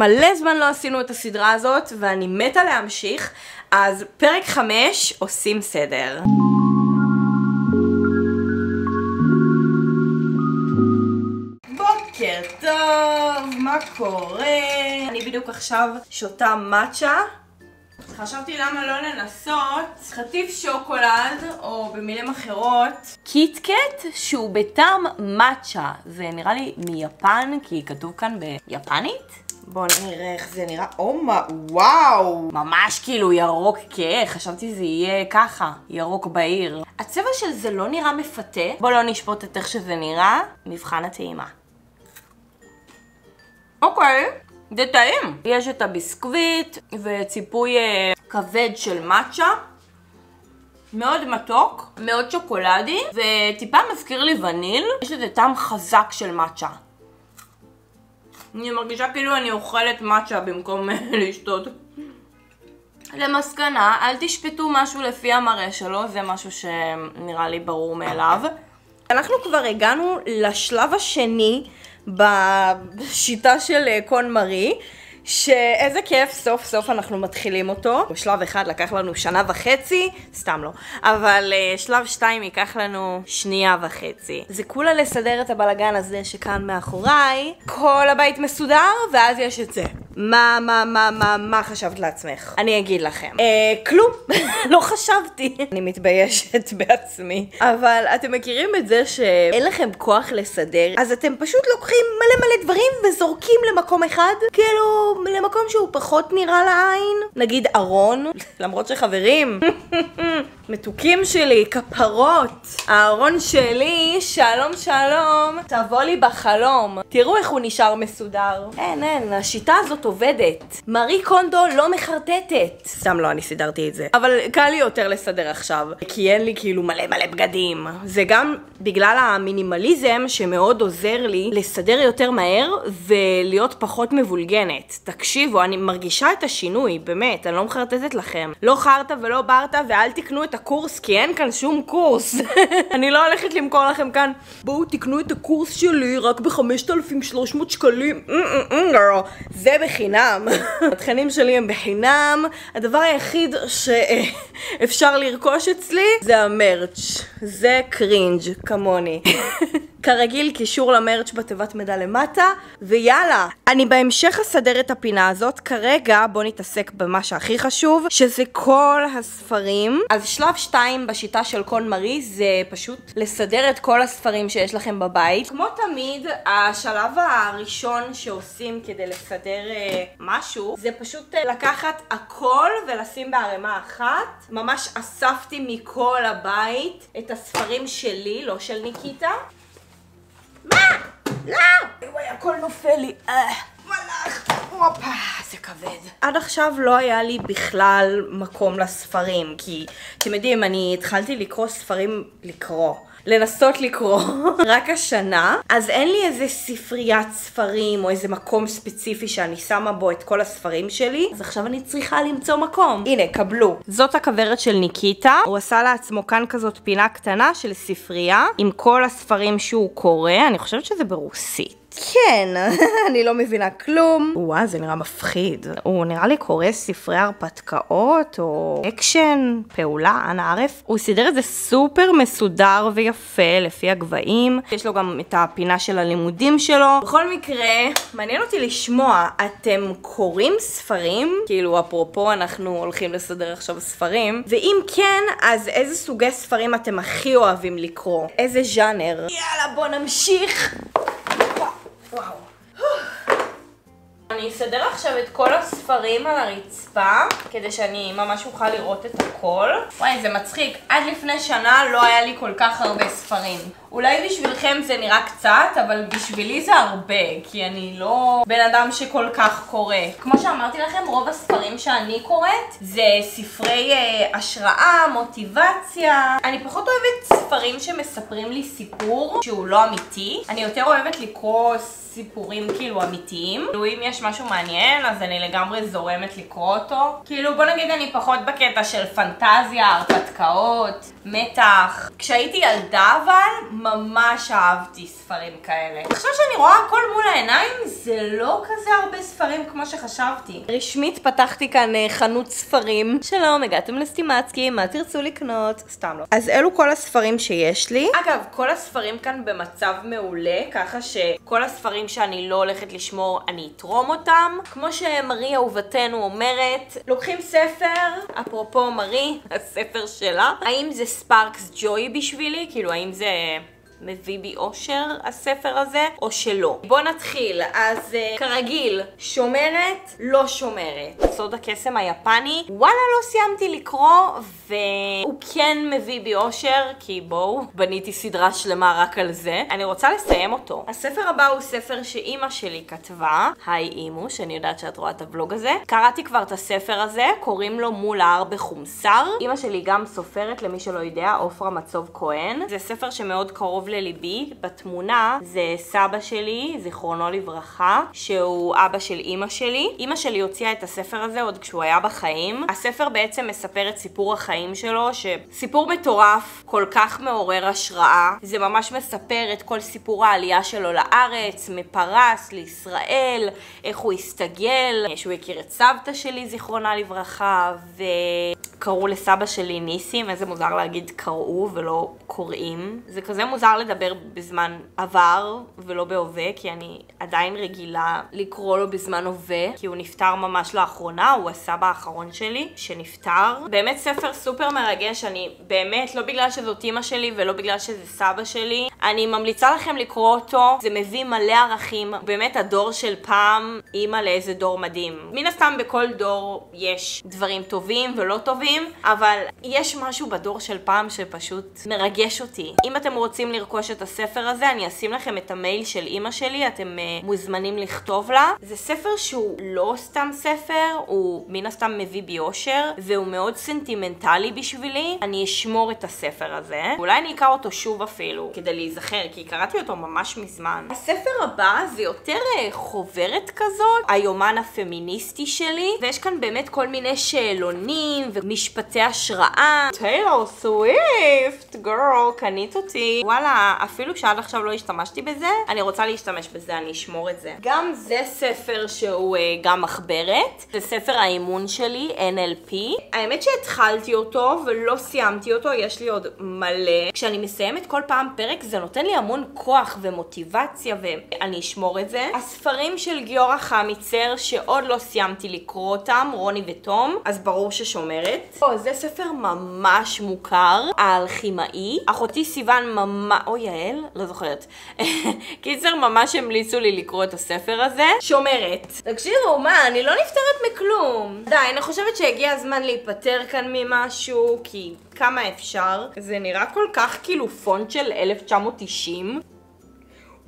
מלא זמן לא עשינו את הסדרה הזאת, ואני מתה להמשיך, אז פרק 5 עושים סדר. בוקר טוב, מה קורה? אני בדיוק עכשיו שותה מאצ'ה. חשבתי למה לא לנסות חטיף שוקולד, או במילים אחרות, KitKat שהוא בטעם מאצ'ה. זה נראה לי מיפן, כי כתוב כאן ביפנית? בואו נראה איך זה נראה. אומה, וואו! ממש כאילו ירוק כהה, חשבתי זה יהיה ככה, ירוק בהיר. הצבע של זה לא נראה מפתה. בואו לא נשפוט את איך שזה נראה, מבחן הטעימה. אוקיי, זה טעים. יש את הביסקוויט וציפוי אה, כבד של מאצ'ה. מאוד מתוק, מאוד שוקולדי, וטיפה מזכיר לי וניל. יש לזה טעם חזק של מאצ'ה. אני מרגישה כאילו אני אוכלת מאצ'ה במקום לשתות. למסקנה, אל תשפטו משהו לפי המראה שלו, זה משהו שנראה לי ברור מאליו. אנחנו כבר הגענו לשלב השני בשיטה של קון מרי. שאיזה כיף, סוף סוף אנחנו מתחילים אותו. בשלב אחד לקח לנו שנה וחצי, סתם לא, אבל uh, שלב שתיים ייקח לנו שנייה וחצי. זה כולה לסדר את הבלגן הזה שכאן מאחוריי, כל הבית מסודר, ואז יש את זה. מה, מה, מה, מה, מה חשבת לעצמך? אני אגיד לכם. אה, כלום, לא חשבתי. אני מתביישת בעצמי. אבל אתם מכירים את זה שאין לכם כוח לסדר, אז אתם פשוט לוקחים מלא מלא דברים וזורקים למקום אחד, כאילו, למקום שהוא פחות נראה לעין. נגיד ארון, למרות שחברים, מתוקים שלי, כפרות. הארון שלי, שלום שלום, תבוא לי בחלום. תראו איך הוא נשאר מסודר. אין, אין, השיטה הזאת עובדת. מארי קונדו לא מחרטטת. סתם לא, אני סידרתי את זה. אבל קל לי יותר לסדר עכשיו, כי אין לי כאילו מלא מלא בגדים. זה גם בגלל המינימליזם שמאוד עוזר לי לסדר יותר מהר ולהיות פחות מבולגנת. תקשיבו, אני מרגישה את השינוי, באמת, אני לא מחרטטת לכם. לא חרטה ולא ברטה ואל תקנו את הקורס, כי אין כאן שום קורס. אני לא הולכת למכור לכם כאן, בואו תקנו את הקורס שלי רק ב-5,300 שקלים. זה בחינם. התכנים שלי הם בחינם. הדבר היחיד שאפשר לרכוש אצלי זה המרץ'. זה קרינג', כמוני. כרגיל, קישור למרץ' בתיבת מידע למטה, ויאללה. אני בהמשך אסדר את הפינה הזאת, כרגע בואו נתעסק במה שהכי חשוב, שזה כל הספרים. אז שלב 2 בשיטה של קון מרי זה פשוט לסדר את כל הספרים שיש לכם בבית. כמו תמיד, השלב הראשון שעושים כדי לסדר אה, משהו, זה פשוט אה, לקחת הכל ולשים בערימה אחת. ממש אספתי מכל הבית את הספרים שלי, לא של ניקיטה. מה? לא! וואי, הכל נופל לי. אה, מלאך. הופה, זה כבד. עד עכשיו לא היה לי בכלל מקום לספרים, כי אתם יודעים, אני התחלתי לקרוא ספרים לקרוא. לנסות לקרוא רק השנה, אז אין לי איזה ספריית ספרים או איזה מקום ספציפי שאני שמה בו את כל הספרים שלי, אז עכשיו אני צריכה למצוא מקום. הנה, קבלו. זאת הכוורת של ניקיטה, הוא עשה לעצמו כאן כזאת פינה קטנה של ספרייה, עם כל הספרים שהוא קורא, אני חושבת שזה ברוסית. כן, אני לא מבינה כלום. וואו, זה נראה מפחיד. הוא נראה לי קורא ספרי הרפתקאות, או אקשן, פעולה, אנא ערף. הוא סידר את זה סופר מסודר ויפה, לפי הגבהים. יש לו גם את הפינה של הלימודים שלו. בכל מקרה, מעניין אותי לשמוע, אתם קוראים ספרים? כאילו, אפרופו, אנחנו הולכים לסדר עכשיו ספרים. ואם כן, אז איזה סוגי ספרים אתם הכי אוהבים לקרוא? איזה ז'אנר? יאללה, בוא נמשיך! וואו. אני אסדר עכשיו את כל הספרים על הרצפה, כדי שאני ממש אוכל לראות את הכל. וואי, זה מצחיק. עד לפני שנה לא היה לי כל כך הרבה ספרים. אולי בשבילכם זה נראה קצת, אבל בשבילי זה הרבה, כי אני לא בן אדם שכל כך קורא. כמו שאמרתי לכם, רוב הספרים שאני קוראת זה ספרי אה, השראה, מוטיבציה. אני פחות אוהבת ספרים שמספרים לי סיפור שהוא לא אמיתי. אני יותר אוהבת לקרוא סיפורים כאילו אמיתיים. כאילו אם יש משהו מעניין, אז אני לגמרי זורמת לקרוא אותו. כאילו בוא נגיד אני פחות בקטע של פנטזיה, הרפתקאות, מתח. כשהייתי ילדה אבל, ממש אהבתי ספרים כאלה. עכשיו שאני רואה הכל מול העיניים, זה לא כזה הרבה ספרים כמו שחשבתי. רשמית פתחתי כאן אה, חנות ספרים. שלום, הגעתם לסטימצקי, מה תרצו לקנות? סתם לא. אז אלו כל הספרים שיש לי. אגב, כל הספרים כאן במצב מעולה, ככה שכל הספרים שאני לא הולכת לשמור, אני אתרום אותם. כמו שמרי אהובתנו אומרת, לוקחים ספר, אפרופו מרי, הספר שלה, האם זה ספארקס ג'וי בשבילי? כאילו, האם זה... מביא בי אושר הספר הזה, או שלא. בואו נתחיל. אז uh, כרגיל, שומרת, לא שומרת. סוד הקסם היפני, וואלה לא סיימתי לקרוא, והוא כן מביא בי אושר, כי בואו, בניתי סדרה שלמה רק על זה. אני רוצה לסיים אותו. הספר הבא הוא ספר שאימא שלי כתבה, היי אימו, שאני יודעת שאת רואה את הוולוג הזה. קראתי כבר את הספר הזה, קוראים לו מול ההר בחומסר. אימא שלי גם סופרת, למי שלא יודע, עופרה מצוב כהן. זה ספר שמאוד קרוב קרוב לליבי. בתמונה זה סבא שלי, זיכרונו לברכה, שהוא אבא של אימא שלי. אימא שלי הוציאה את הספר הזה עוד כשהוא היה בחיים. הספר בעצם מספר את סיפור החיים שלו, שסיפור מטורף, כל כך מעורר השראה. זה ממש מספר את כל סיפור העלייה שלו לארץ, מפרס לישראל, איך הוא הסתגל, שהוא הכיר את סבתא שלי, זיכרונה לברכה, וקראו לסבא שלי ניסים, איזה מוזר להגיד קראו ולא קוראים. זה כזה מוזר לדבר בזמן עבר ולא בהווה, כי אני עדיין רגילה לקרוא לו בזמן הווה, כי הוא נפטר ממש לאחרונה, הוא הסבא האחרון שלי שנפטר. באמת ספר סופר מרגש, אני באמת, לא בגלל שזאת אימא שלי ולא בגלל שזה סבא שלי, אני ממליצה לכם לקרוא אותו, זה מביא מלא ערכים, באמת הדור של פעם, אימא לאיזה דור מדהים. מן הסתם בכל דור יש דברים טובים ולא טובים, אבל יש משהו בדור של פעם שפשוט מרגש אותי. אם אתם רוצים לראות לרכוש את הספר הזה, אני אשים לכם את המייל של אימא שלי, אתם uh, מוזמנים לכתוב לה. זה ספר שהוא לא סתם ספר, הוא מן הסתם מביא בי אושר, והוא מאוד סנטימנטלי בשבילי. אני אשמור את הספר הזה. אולי אני אקרא אותו שוב אפילו, כדי להיזכר, כי קראתי אותו ממש מזמן. הספר הבא זה יותר uh, חוברת כזאת, היומן הפמיניסטי שלי, ויש כאן באמת כל מיני שאלונים ומשפטי השראה. טיילור סוויפט, גרל, קנית אותי. וואלה, אפילו שעד עכשיו לא השתמשתי בזה, אני רוצה להשתמש בזה, אני אשמור את זה. גם זה ספר שהוא uh, גם מחברת, זה ספר האימון שלי, NLP. האמת שהתחלתי אותו ולא סיימתי אותו, יש לי עוד מלא. כשאני מסיימת כל פעם פרק זה נותן לי המון כוח ומוטיבציה ואני אשמור את זה. הספרים של גיורא חמיצר שעוד לא סיימתי לקרוא אותם, רוני ותום, אז ברור ששומרת. או, זה ספר ממש מוכר, האלכימאי. אחותי סיוון ממש... אוי יעל, לא זוכרת. קיצר, ממש המליצו לי לקרוא את הספר הזה. שומרת. תקשיבו, מה, אני לא נפטרת מכלום. די, אני חושבת שהגיע הזמן להיפטר כאן ממשהו, כי כמה אפשר. זה נראה כל כך כאילו פונט של 1990.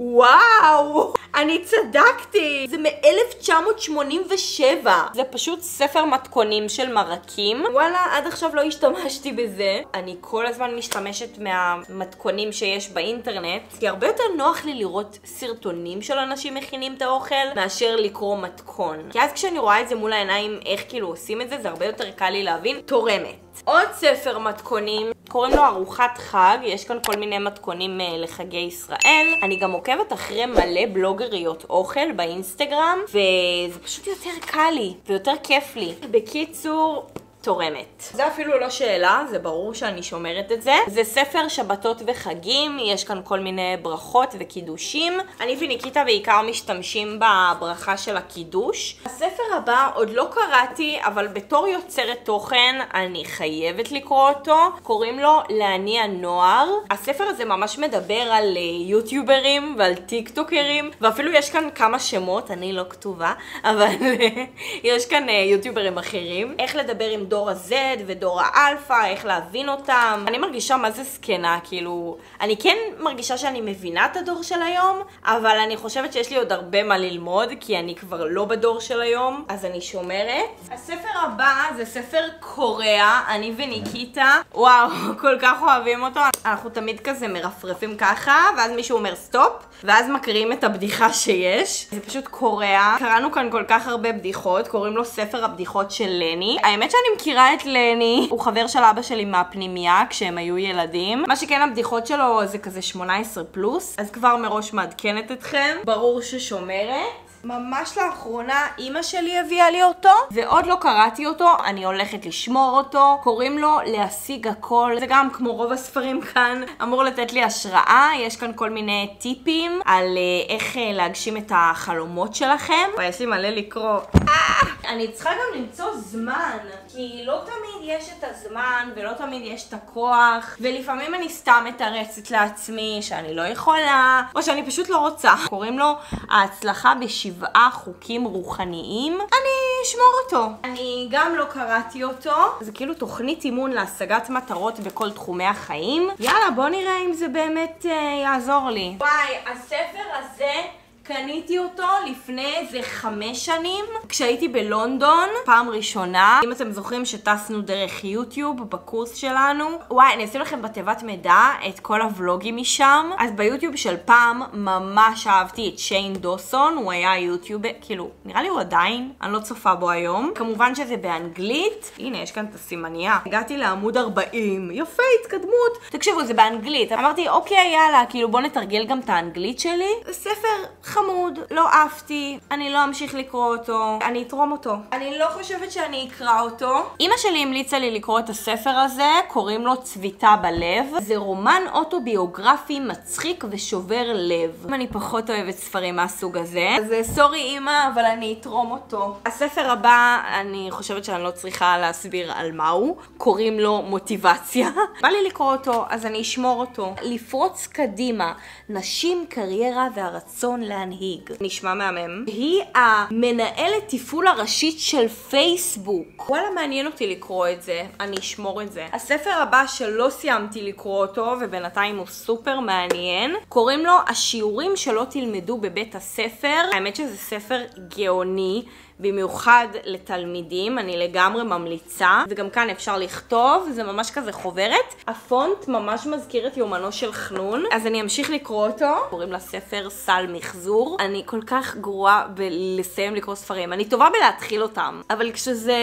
וואו! אני צדקתי! זה מ-1987! זה פשוט ספר מתכונים של מרקים. וואלה, עד עכשיו לא השתמשתי בזה. אני כל הזמן משתמשת מהמתכונים שיש באינטרנט, כי הרבה יותר נוח לי לראות סרטונים של אנשים מכינים את האוכל, מאשר לקרוא מתכון. כי אז כשאני רואה את זה מול העיניים, איך כאילו עושים את זה, זה הרבה יותר קל לי להבין. תורמת. עוד ספר מתכונים, קוראים לו ארוחת חג, יש כאן כל מיני מתכונים uh, לחגי ישראל. אני גם עוקבת אחרי מלא בלוגריות אוכל באינסטגרם, וזה פשוט יותר קל לי, ויותר כיף לי. בקיצור... תורמת. זה אפילו לא שאלה, זה ברור שאני שומרת את זה. זה ספר שבתות וחגים, יש כאן כל מיני ברכות וקידושים. אני וניקיטה בעיקר משתמשים בברכה של הקידוש. הספר הבא עוד לא קראתי, אבל בתור יוצרת תוכן אני חייבת לקרוא אותו. קוראים לו להניע נוער. הספר הזה ממש מדבר על אה, יוטיוברים ועל טיק טוקרים, ואפילו יש כאן כמה שמות, אני לא כתובה, אבל יש כאן אה, יוטיוברים אחרים. איך לדבר עם דור ה-Z ודור האלפא, איך להבין אותם. אני מרגישה מה זה זקנה, כאילו... אני כן מרגישה שאני מבינה את הדור של היום, אבל אני חושבת שיש לי עוד הרבה מה ללמוד, כי אני כבר לא בדור של היום, אז אני שומרת. הספר הבא זה ספר קורע, אני וניקיטה. וואו, כל כך אוהבים אותו. אנחנו תמיד כזה מרפרפים ככה, ואז מישהו אומר סטופ, ואז מקריאים את הבדיחה שיש. זה פשוט קורע. קראנו כאן כל כך הרבה בדיחות, קוראים לו ספר הבדיחות של לני. האמת שאני מכירה את לני, הוא חבר של אבא שלי מהפנימייה כשהם היו ילדים. מה שכן הבדיחות שלו זה כזה 18 פלוס, אז כבר מראש מעדכנת אתכם. ברור ששומרת. ממש לאחרונה אימא שלי הביאה לי אותו, ועוד לא קראתי אותו, אני הולכת לשמור אותו. קוראים לו להשיג הכל, זה גם כמו רוב הספרים כאן, אמור לתת לי השראה. יש כאן כל מיני טיפים על אה, איך אה, להגשים את החלומות שלכם. ויש לי מלא לקרוא. אה! אני צריכה גם למצוא זמן, כי לא תמיד יש את הזמן, ולא תמיד יש את הכוח, ולפעמים אני סתם מתרצת לעצמי שאני לא יכולה, או שאני פשוט לא רוצה. קוראים לו ההצלחה בשבעה חוקים רוחניים. אני אשמור אותו. אני גם לא קראתי אותו. זה כאילו תוכנית אימון להשגת מטרות בכל תחומי החיים. יאללה, בוא נראה אם זה באמת אה, יעזור לי. וואי, הספר הזה... קניתי אותו לפני איזה חמש שנים, כשהייתי בלונדון, פעם ראשונה. אם אתם זוכרים שטסנו דרך יוטיוב בקורס שלנו. וואי, אני אשים לכם בתיבת מידע את כל הוולוגים משם. אז ביוטיוב של פעם ממש אהבתי את שיין דוסון, הוא היה יוטיובר, כאילו, נראה לי הוא עדיין, אני לא צופה בו היום. כמובן שזה באנגלית. הנה, יש כאן את הסימנייה. הגעתי לעמוד 40, יפה, התקדמות. תקשיבו, זה באנגלית. אמרתי, אוקיי, יאללה, כאילו בוא נתרגל גם את האנגלית שלי. ספר חמוד, לא עפתי, אני לא אמשיך לקרוא אותו, אני אתרום אותו. אני לא חושבת שאני אקרא אותו. אימא שלי המליצה לי לקרוא את הספר הזה, קוראים לו צביטה בלב. זה רומן אוטוביוגרפי מצחיק ושובר לב. אני פחות אוהבת ספרים מהסוג הזה, אז אה, סורי אימא, אבל אני אתרום אותו. הספר הבא, אני חושבת שאני לא צריכה להסביר על מה הוא. קוראים לו מוטיבציה. בא לי לקרוא אותו, אז אני אשמור אותו. לפרוץ קדימה, נשים, קריירה והרצון להנ... להנהיג. נשמע מהמם. היא המנהלת תפעול הראשית של פייסבוק. וואלה, מעניין אותי לקרוא את זה, אני אשמור את זה. הספר הבא שלא סיימתי לקרוא אותו, ובינתיים הוא סופר מעניין, קוראים לו השיעורים שלא תלמדו בבית הספר. האמת שזה ספר גאוני. במיוחד לתלמידים, אני לגמרי ממליצה, וגם כאן אפשר לכתוב, זה ממש כזה חוברת. הפונט ממש מזכיר את יומנו של חנון, אז אני אמשיך לקרוא אותו. קוראים לספר סל מחזור. אני כל כך גרועה בלסיים לקרוא ספרים, אני טובה בלהתחיל אותם, אבל כשזה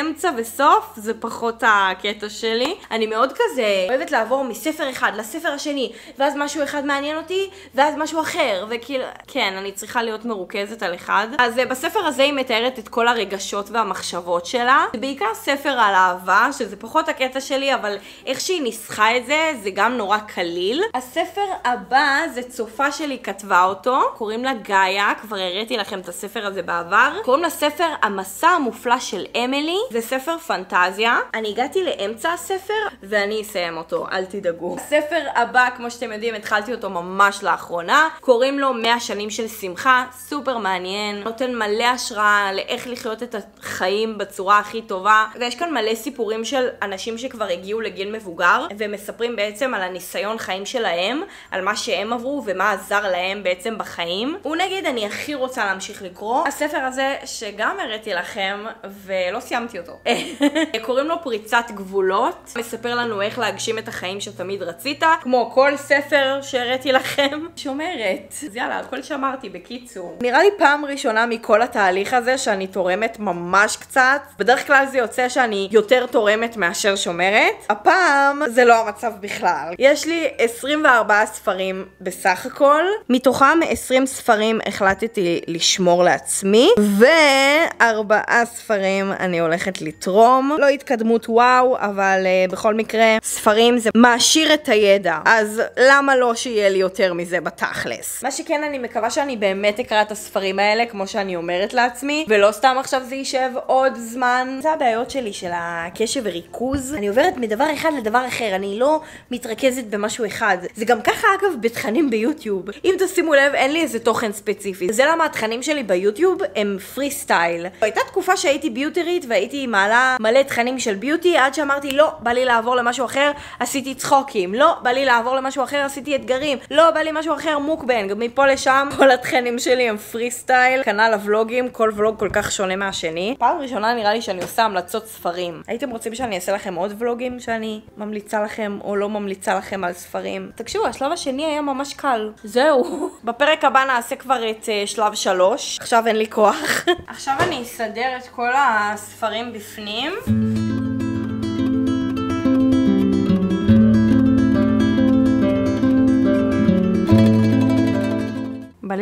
אמצע וסוף, זה פחות הקטע שלי. אני מאוד כזה אוהבת לעבור מספר אחד לספר השני, ואז משהו אחד מעניין אותי, ואז משהו אחר, וכאילו, כן, אני צריכה להיות מרוכזת על אחד. אז אה, בספר הזה היא מתארת מתארת את כל הרגשות והמחשבות שלה. זה בעיקר ספר על אהבה, שזה פחות הקטע שלי, אבל איך שהיא ניסחה את זה, זה גם נורא קליל. הספר הבא, זה צופה שלי כתבה אותו, קוראים לה גאיה, כבר הראיתי לכם את הספר הזה בעבר. קוראים לספר המסע המופלא של אמילי, זה ספר פנטזיה. אני הגעתי לאמצע הספר, ואני אסיים אותו, אל תדאגו. הספר הבא, כמו שאתם יודעים, התחלתי אותו ממש לאחרונה, קוראים לו 100 שנים של שמחה, סופר מעניין, נותן מלא השראה לאיך לחיות את החיים בצורה הכי טובה. ויש כאן מלא סיפורים של אנשים שכבר הגיעו לגיל מבוגר, ומספרים בעצם על הניסיון חיים שלהם, על מה שהם עברו ומה עזר להם בעצם בחיים. ונגיד, אני הכי רוצה להמשיך לקרוא. הספר הזה, שגם הראיתי לכם, ולא סיימתי אותו. קוראים לו פריצת גבולות. מספר לנו איך להגשים את החיים שתמיד רצית, כמו כל ספר שהראיתי לכם. שומרת. אז יאללה, הכל שמרתי, בקיצור. נראה לי פעם ראשונה מכל התהליך הזה שאני תורמת ממש קצת. בדרך כלל זה יוצא שאני יותר תורמת מאשר שומרת. הפעם זה לא המצב בכלל. יש לי 24 ספרים בסך הכל, מתוכם 20 ספרים החלטתי לשמור לעצמי, וארבעה ספרים אני הולכת לתרום. לא התקדמות וואו, אבל uh, בכל מקרה, ספרים זה מעשיר את הידע, אז למה לא שיהיה לי יותר מזה בתכלס? מה שכן, אני מקווה שאני באמת אקרא את הספרים האלה, כמו שאני אומרת לעצמי, ולא סתם עכשיו זה יישב עוד זמן. זה הבעיות שלי של הקשב וריכוז. אני עוברת מדבר אחד לדבר אחר, אני לא מתרכזת במשהו אחד. זה גם ככה אגב בתכנים ביוטיוב. אם תשימו לב, אין לי איזה תוכן ספציפי. זה למה התכנים שלי ביוטיוב הם פרי סטייל. הייתה תקופה שהייתי ביוטרית והייתי מעלה מלא תכנים של ביוטי, עד שאמרתי לא, בא לי לעבור למשהו אחר, עשיתי צחוקים. לא, בא לי לעבור למשהו אחר, עשיתי אתגרים. לא, בא לי משהו אחר, מוקבנג. מפה לשם, כל התכנים שלי הם פרי סטייל. כנ"ל הוולוגים, כל ולוג ולוג כל כך שונה מהשני. פעם ראשונה נראה לי שאני עושה המלצות ספרים. הייתם רוצים שאני אעשה לכם עוד ולוגים שאני ממליצה לכם או לא ממליצה לכם על ספרים? תקשיבו, השלב השני היה ממש קל. זהו. בפרק הבא נעשה כבר את uh, שלב שלוש. עכשיו אין לי כוח. עכשיו אני אסדר את כל הספרים בפנים.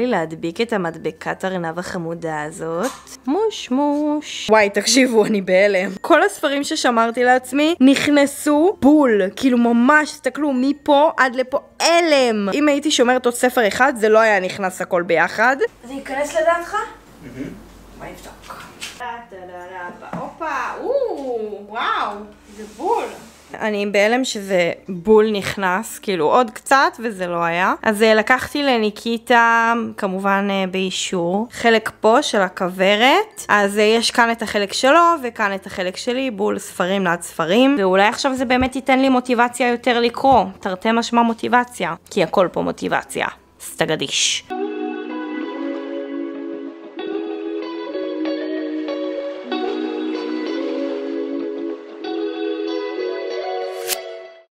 לי להדביק את המדבקת ארנב החמודה הזאת. מוש מוש. וואי, תקשיבו, אני בהלם. כל הספרים ששמרתי לעצמי נכנסו בול. כאילו ממש, תסתכלו, מפה עד לפה הלם. אם הייתי שומרת עוד ספר אחד, זה לא היה נכנס הכל ביחד. זה ייכנס לדעתך? בוא נבדוק. הופה, וואו, זה בול. אני בהלם שזה בול נכנס, כאילו עוד קצת וזה לא היה. אז אה, לקחתי לניקיטה, כמובן אה, באישור, חלק פה של הכוורת. אז אה, יש כאן את החלק שלו וכאן את החלק שלי, בול ספרים ליד ספרים. ואולי עכשיו זה באמת ייתן לי מוטיבציה יותר לקרוא, תרתי משמע מוטיבציה, כי הכל פה מוטיבציה. סטגדיש.